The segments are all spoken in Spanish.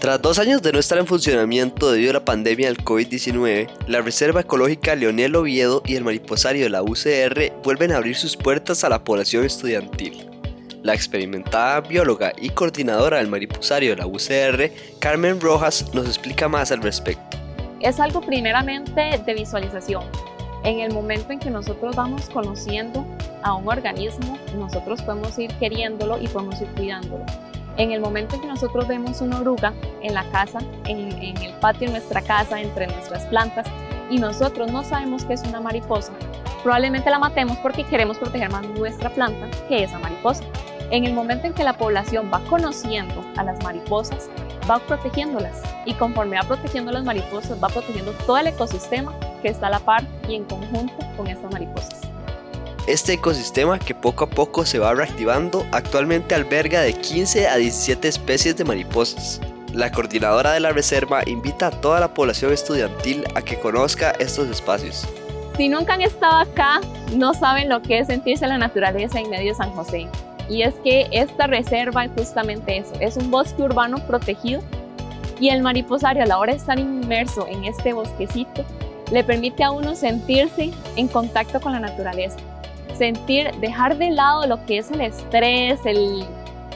Tras dos años de no estar en funcionamiento debido a la pandemia del COVID-19, la Reserva Ecológica Leonel Oviedo y el mariposario de la UCR vuelven a abrir sus puertas a la población estudiantil. La experimentada bióloga y coordinadora del mariposario de la UCR, Carmen Rojas, nos explica más al respecto. Es algo primeramente de visualización. En el momento en que nosotros vamos conociendo a un organismo, nosotros podemos ir queriéndolo y podemos ir cuidándolo. En el momento en que nosotros vemos una oruga en la casa, en, el patio de nuestra casa, entre nuestras plantas, y nosotros no sabemos que es una mariposa, probablemente la matemos porque queremos proteger más nuestra planta que esa mariposa. En el momento en que la población va conociendo a las mariposas, va protegiéndolas y conforme va protegiendo las mariposas, va protegiendo todo el ecosistema que está a la par y en conjunto con estas mariposas. Este ecosistema que poco a poco se va reactivando actualmente alberga de 15 a 17 especies de mariposas. La coordinadora de la reserva invita a toda la población estudiantil a que conozca estos espacios. Si nunca han estado acá, no saben lo que es sentirse en la naturaleza en medio de San José. Y es que esta reserva es justamente eso, es un bosque urbano protegido y el mariposario a la hora de estar inmerso en este bosquecito le permite a uno sentirse en contacto con la naturaleza sentir, dejar de lado lo que es el estrés, el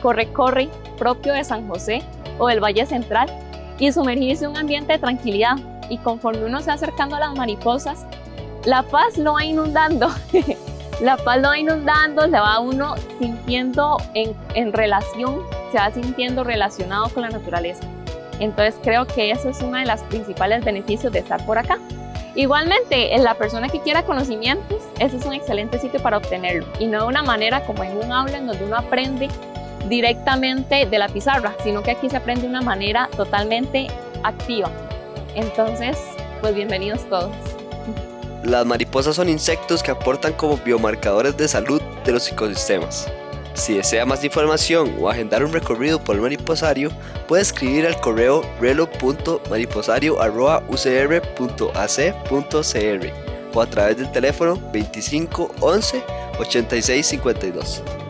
corre-corre propio de San José o del Valle Central y sumergirse en un ambiente de tranquilidad. Y conforme uno se va acercando a las mariposas, la paz lo va inundando. la paz lo va inundando, se va uno sintiendo en, en relación, se va sintiendo relacionado con la naturaleza. Entonces creo que eso es uno de los principales beneficios de estar por acá. Igualmente, en la persona que quiera conocimientos, ese es un excelente sitio para obtenerlo y no de una manera como en un aula en donde uno aprende directamente de la pizarra, sino que aquí se aprende de una manera totalmente activa. Entonces, pues bienvenidos todos. Las mariposas son insectos que aportan como biomarcadores de salud de los ecosistemas. Si desea más información o agendar un recorrido por el mariposario, puede escribir al correo relo.mariposario.ucr.ac.cr o a través del teléfono 25 11 86 52.